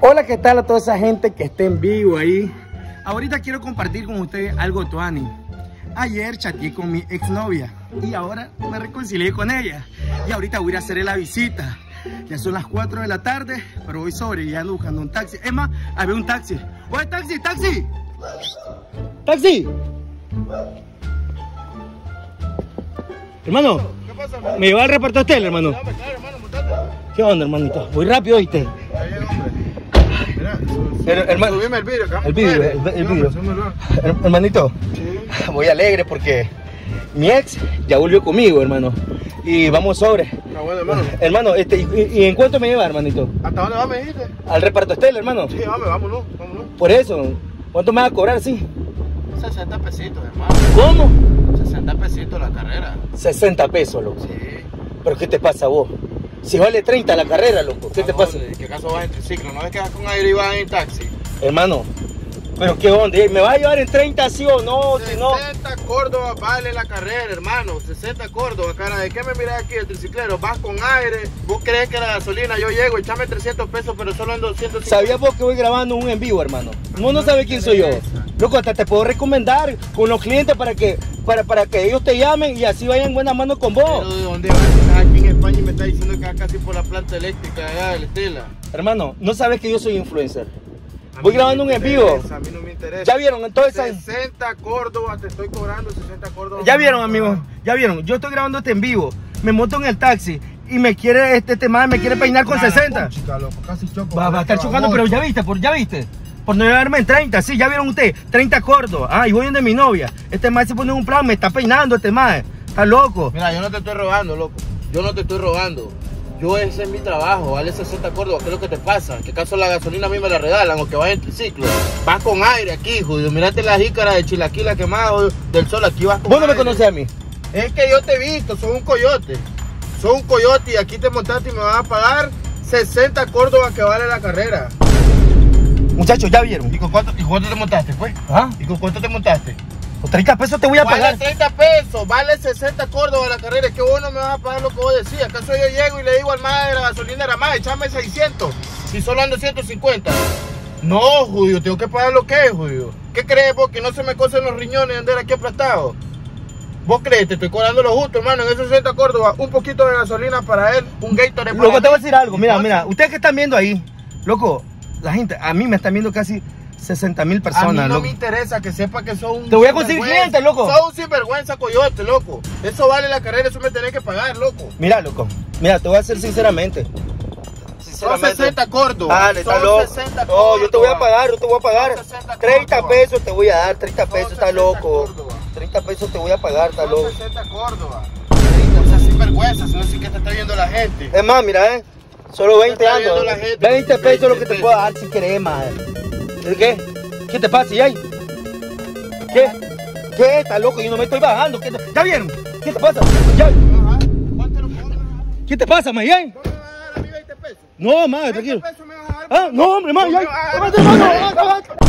Hola, ¿qué tal a toda esa gente que esté en vivo ahí? Ahorita quiero compartir con ustedes algo tuani. Ayer chateé con mi exnovia y ahora me reconcilié con ella. Y ahorita voy a hacerle la visita. Ya son las 4 de la tarde, pero voy sobre y ando buscando un taxi. Es más, había un taxi. ¡Oye, taxi, taxi! ¡Taxi! Hermano, ¿Qué pasa, hermano? me lleva al reparto hotel, hermano. Dame, claro, hermano, montate. ¿Qué onda, hermanito? Voy rápido, ¿oíste? El hermano- subime el vidrio, vamos el vidrio, el- el vidrio. hermanito, Sí. voy alegre porque mi ex ya volvió conmigo, hermano. Y vamos sobre. Bueno, hermano. Hermano, este, y, y en cuánto me lleva, hermanito? ¿Hasta dónde vas, me dijiste? Al reparto Estel, hermano. Sí, vamos, vámonos, vámonos. Por eso, ¿cuánto me va a cobrar, sí? 60 pesitos, hermano. ¿Cómo? 60 pesitos la carrera. 60 pesos, loco. Sí. ¿Pero qué te pasa a vos? Si vale 30 la carrera, loco, ¿qué te ¿A pasa? dónde? ¿Qué caso vas en triciclo? ¿No ves que vas con aire y vas en taxi? Hermano, ¿pero qué onda? ¿Me va a llevar en 30 sí o no? Si no... 60 Córdoba vale la carrera, hermano. 60 Córdoba, cara. ¿De qué me miras aquí el triciclero? Vas con aire. ¿Vos crees que la gasolina yo llego? Echame 300 pesos, pero solo en 250. ¿Sabías vos que voy grabando un en vivo, hermano? No, no sabes quién soy yo. Loco, hasta te puedo recomendar con los clientes para que, para, para que ellos te llamen y así vayan buena mano con Pero vos. de dónde vas? Estás aquí en España y me estás diciendo que vas casi por la planta eléctrica allá de la Estela. Hermano, no sabes que yo soy influencer. A Voy grabando no un en vivo. A mí no me interesa. ¿Ya vieron? Entonces, 60 Córdoba, te estoy cobrando 60 Córdoba. ya vieron, amigos. Ya vieron. Yo estoy grabando este en vivo. Me monto en el taxi y me quiere, este, este man me quiere peinar con 60. Chica, loco, casi choco. Va, va a estar Por chocando, pero ya viste, por, ya viste. Por no llevarme en 30, sí, ya vieron ustedes, 30 Córdoba. Ah, y voy donde mi novia. Este man se pone en un plan, me está peinando este man. Está loco. Mira, yo no te estoy robando, loco. Yo no te estoy robando. Yo ese es mi trabajo, vale 60 Córdoba. ¿Qué es lo que te pasa? ¿Qué caso la gasolina a mí me la regalan o que vas en triciclo? Vas con aire aquí, jodido. Mirate la jícara de chilaquila quemado del sol. Aquí vas con Vos no me conoces a mí. Es que yo te he visto, sos un coyote. Sos un coyote y aquí te montaste y me vas a pagar 60 Córdoba que vale la carrera. Muchachos, ya vieron. ¿Y con cuánto, y te montaste, pues? ¿Ah? ¿Y con cuánto te montaste? Por 30 pesos te voy a Vale pagar. 30 pesos, vale 60 Córdoba la carrera. Es que vos no me vas a pagar lo que vos decías. ¿Acaso yo llego y le digo al madre de la gasolina era más, echame 600 y solo ando 150? No, judío, tengo que pagar lo que es, judío. ¿Qué crees vos? Que no se me cosen los riñones de andar aquí aplastado. ¿Vos crees? Te estoy cobrando lo justo, hermano. En esos 60 Córdoba, un poquito de gasolina para él, un Gatorade para Loco, te voy a decir algo. Mira, mira, ustedes que están viendo ahí, loco, la gente, a mí me están viendo casi 60 mil A mí personas, no loco. me interesa que sepa que sos un Te voy a conseguir clientes, loco. Sos un sinvergüenza, coyote, loco. Eso vale la carrera, eso me tenés que pagar, loco. Mira, loco, mira, te voy a decir sinceramente. Son 60 Córdoba. Dale, está Son loco. 60 No, yo te voy a pagar, yo te voy a pagar. Son 60 30 Córdoba. pesos te voy a dar, 30 Son pesos, está 60 loco. Córdoba. 30 pesos te voy a pagar, está Son loco. 60 Córdoba. O sea, sinvergüenza, si no sé qué te está viendo la gente. Es más, mira, eh. Solo 20 está años. viendo la gente. 20 pesos es lo que te 20 puedo dar si querés, madre. ¿De qué? ¿Qué te pasa, Yay? ¿Qué? ¿Qué? Está loco, yo no me estoy bajando. ¿Qué te... ¿Ya vieron? ¿Qué te pasa? ¿Ya? ¿Qué te pasa, Mayay? ¿Cómo me vas a dar a mí 20 pesos? No, madre, 20 tranquilo. pesos me vas a dar. Ah, no, hombre, Mayay. Ah,